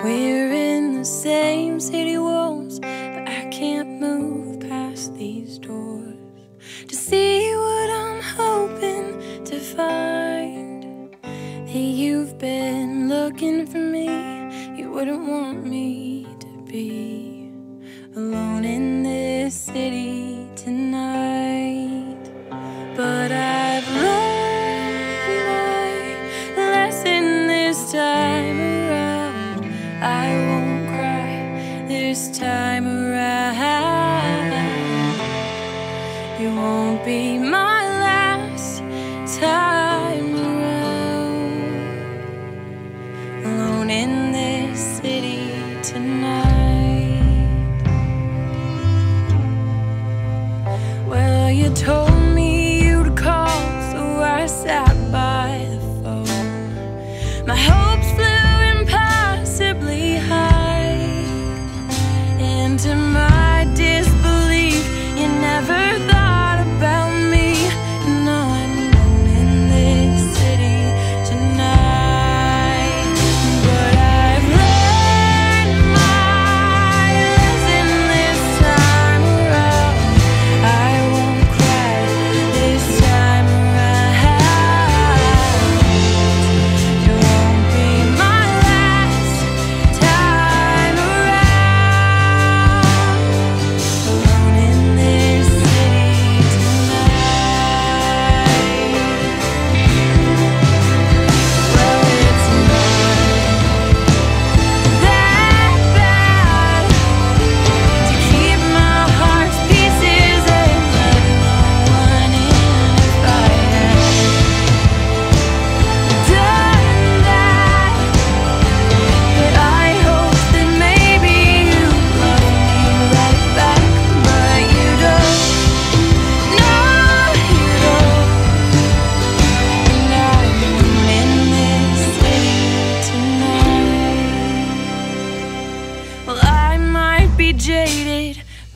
We're in the same city walls, but I can't move past these doors to see what I'm hoping to find. That you've been looking for me, you wouldn't want me to be alone in this city tonight. I won't cry this time around. You won't be my last time around. Alone in this city tonight. Well, you told.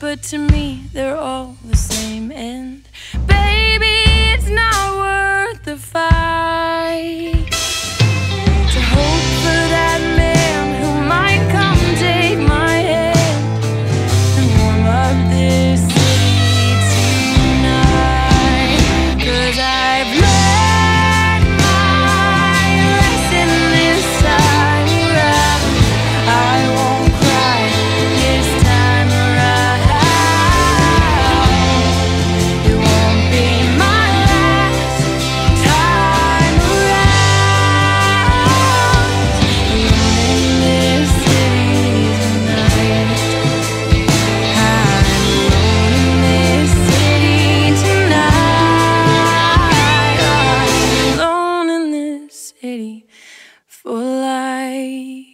but to me they're all the same and city for life.